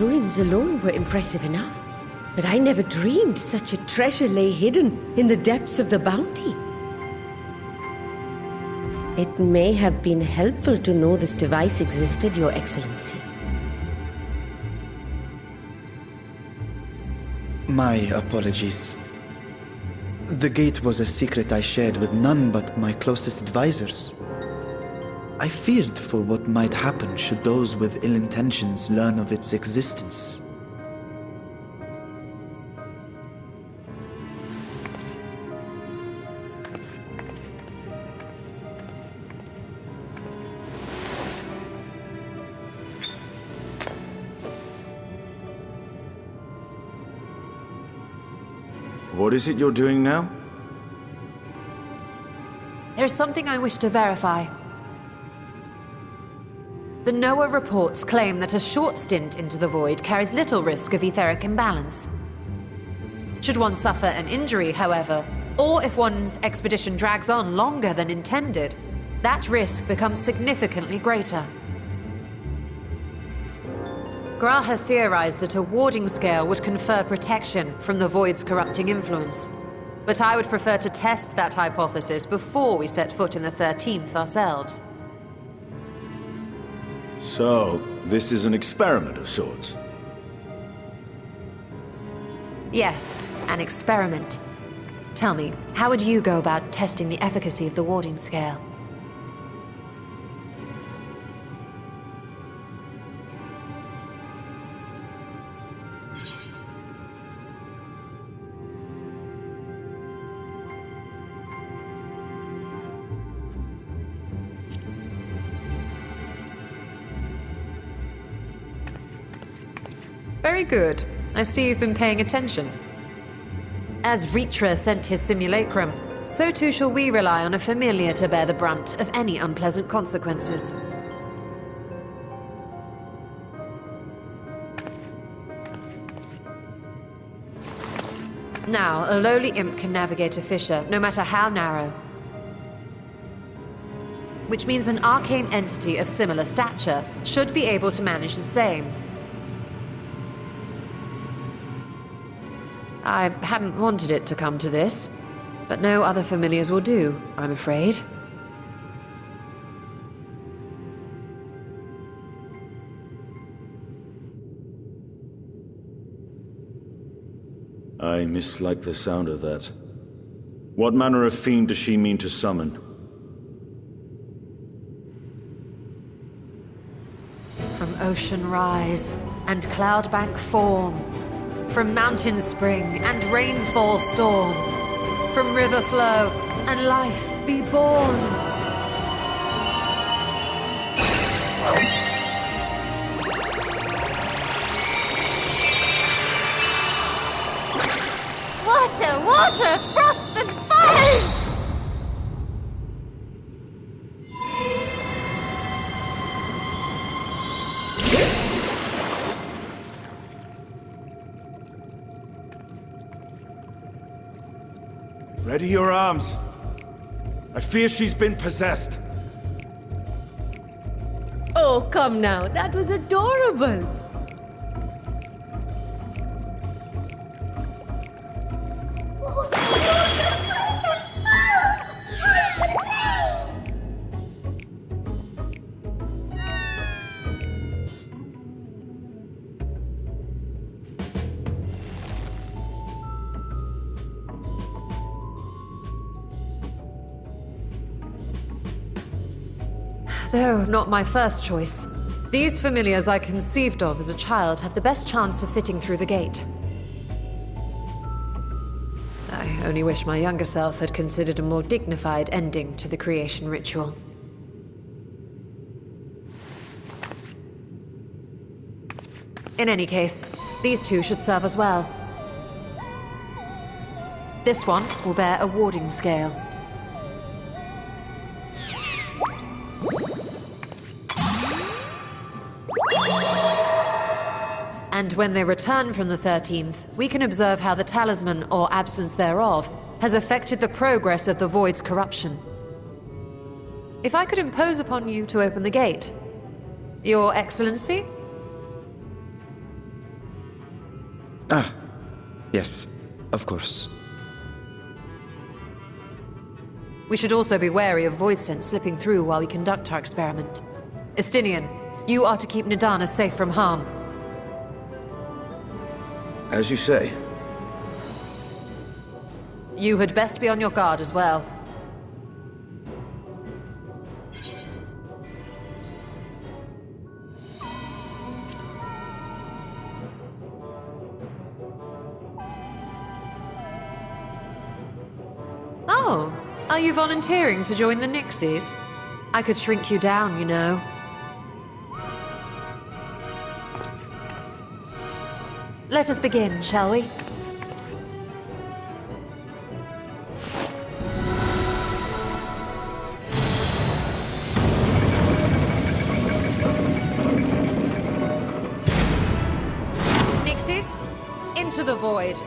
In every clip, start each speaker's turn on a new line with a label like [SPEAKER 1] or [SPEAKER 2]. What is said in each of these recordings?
[SPEAKER 1] ruins alone were impressive enough. But I never dreamed such a treasure lay hidden in the depths of the bounty. It may have been helpful to know this device existed, Your Excellency.
[SPEAKER 2] My apologies. The gate was a secret I shared with none but my closest advisors. I feared for what might happen should those with ill intentions learn of its existence.
[SPEAKER 3] What is it you're doing now?
[SPEAKER 4] There's something I wish to verify. The NOAH reports claim that a short stint into the void carries little risk of etheric imbalance. Should one suffer an injury, however, or if one's expedition drags on longer than intended, that risk becomes significantly greater. G'raha theorized that a warding scale would confer protection from the Void's corrupting influence. But I would prefer to test that hypothesis before we set foot in the 13th ourselves.
[SPEAKER 3] So, this is an experiment of sorts.
[SPEAKER 4] Yes, an experiment. Tell me, how would you go about testing the efficacy of the warding scale? Good. I see you've been paying attention. As Vrtra sent his simulacrum, so too shall we rely on a familiar to bear the brunt of any unpleasant consequences. Now, a lowly imp can navigate a fissure, no matter how narrow. Which means an arcane entity of similar stature should be able to manage the same. I hadn't wanted it to come to this, but no other familiars will do, I'm afraid.
[SPEAKER 3] I mislike the sound of that. What manner of fiend does she mean to summon?
[SPEAKER 4] From ocean rise and cloudbank form, from mountain spring and rainfall storm, from river flow and life be born.
[SPEAKER 5] Water, water, froth and foam!
[SPEAKER 3] Ready your arms. I fear she's been possessed.
[SPEAKER 1] Oh, come now. That was adorable.
[SPEAKER 4] Though not my first choice. These familiars I conceived of as a child have the best chance of fitting through the gate. I only wish my younger self had considered a more dignified ending to the creation ritual. In any case, these two should serve as well. This one will bear a warding scale. And when they return from the 13th, we can observe how the talisman, or absence thereof, has affected the progress of the Void's corruption. If I could impose upon you to open the gate. Your Excellency?
[SPEAKER 2] Ah, yes, of course.
[SPEAKER 4] We should also be wary of voidsent slipping through while we conduct our experiment. Estinian, you are to keep Nidhana safe from harm.
[SPEAKER 3] As you say.
[SPEAKER 4] You had best be on your guard as well. Oh, are you volunteering to join the Nixies? I could shrink you down, you know. Let us begin, shall we? Nixies, into the void.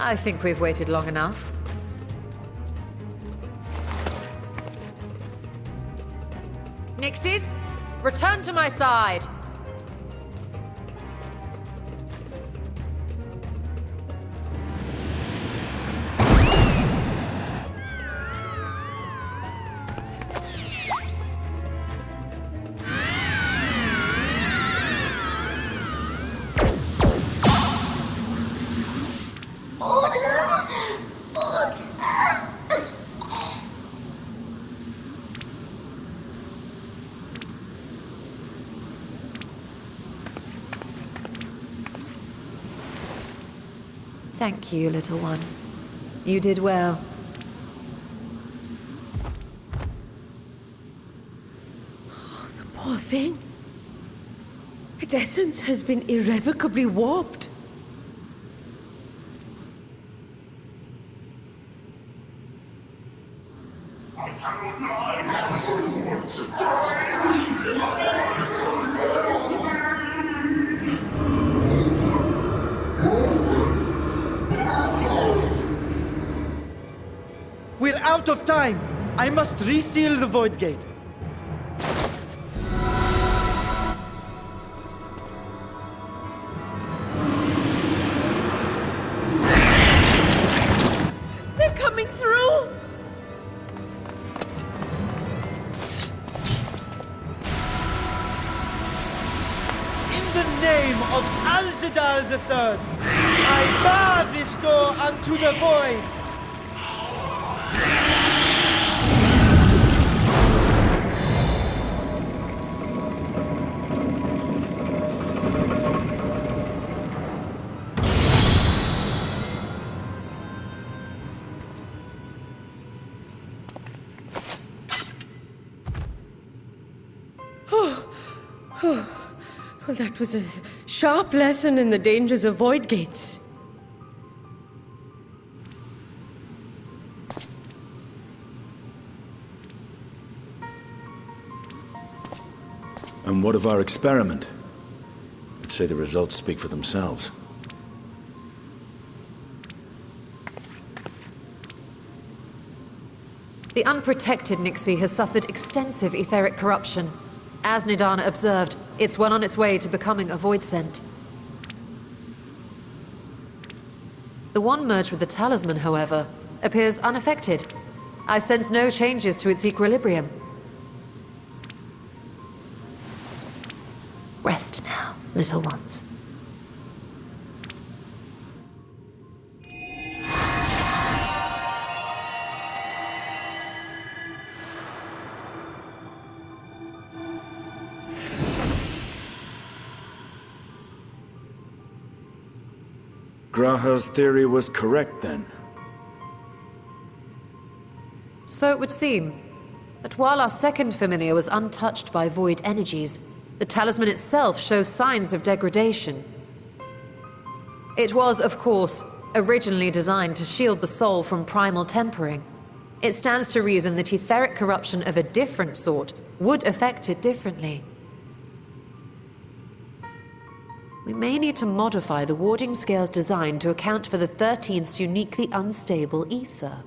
[SPEAKER 4] I think we've waited long enough. Nixies, return to my side. Thank you, little one. You did well.
[SPEAKER 1] Oh, the poor thing. Its essence has been irrevocably warped.
[SPEAKER 2] We're out of time! I must reseal the Void Gate.
[SPEAKER 1] They're coming through!
[SPEAKER 2] In the name of Alzadaal III, I bar this door unto the void!
[SPEAKER 1] That was a sharp lesson in the dangers of void gates.
[SPEAKER 3] And what of our experiment? I'd say the results speak for themselves.
[SPEAKER 4] The unprotected Nixie has suffered extensive etheric corruption. As Nidhana observed, it's well on its way to becoming a voidsent. The one merged with the talisman, however, appears unaffected. I sense no changes to its equilibrium. Rest now, little ones.
[SPEAKER 3] G'raha's theory was correct then.
[SPEAKER 4] So it would seem. But while our second familiar was untouched by void energies, the talisman itself shows signs of degradation. It was, of course, originally designed to shield the soul from primal tempering. It stands to reason that etheric corruption of a different sort would affect it differently. We may need to modify the warding scale's design to account for the 13th's uniquely unstable ether.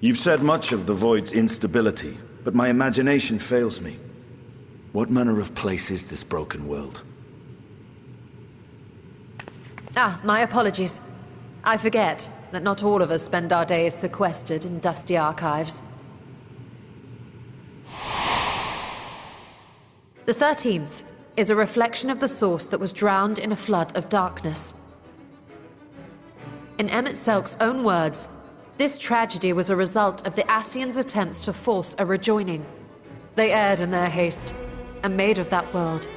[SPEAKER 3] You've said much of the Void's instability, but my imagination fails me. What manner of place is this broken world?
[SPEAKER 4] Ah, my apologies. I forget that not all of us spend our days sequestered in dusty archives. The 13th is a reflection of the source that was drowned in a flood of darkness. In Emet-Selch's own words, this tragedy was a result of the Ascians' attempts to force a rejoining. They erred in their haste, and made of that world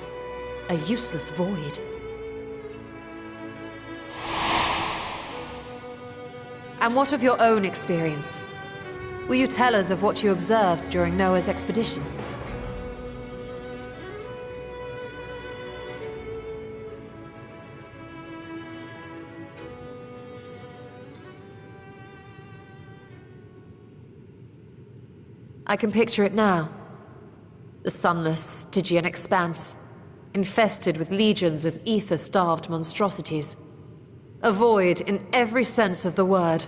[SPEAKER 4] a useless void. And what of your own experience? Will you tell us of what you observed during NOAH's expedition? I can picture it now. The sunless, Stygian expanse, infested with legions of ether-starved monstrosities. A void in every sense of the word.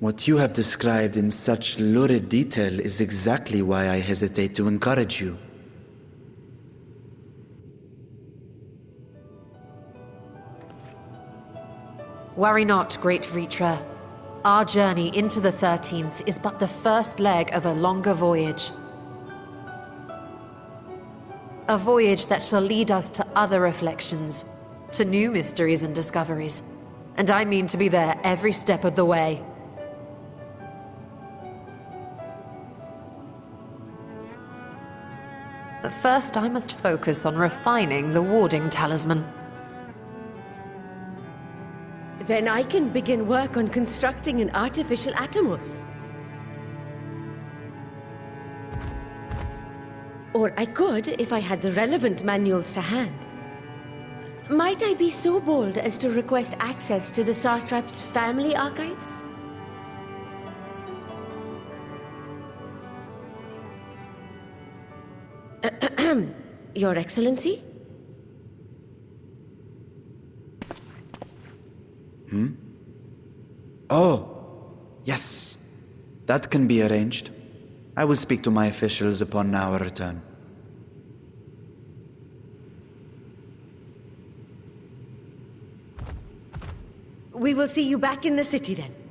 [SPEAKER 2] What you have described in such lurid detail is exactly why I hesitate to encourage you.
[SPEAKER 4] Worry not, great Vrtra. Our journey into the 13th is but the first leg of a longer voyage. A voyage that shall lead us to other reflections, to new mysteries and discoveries. And I mean to be there every step of the way. But first I must focus on refining the warding talisman.
[SPEAKER 1] Then I can begin work on constructing an artificial Atomos. Or I could if I had the relevant manuals to hand. Might I be so bold as to request access to the Satrap's family archives? Your Excellency? Hmm?
[SPEAKER 2] Oh, yes. That can be arranged. I will speak to my officials upon our return.
[SPEAKER 1] We will see you back in the city then.